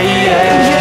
yeah.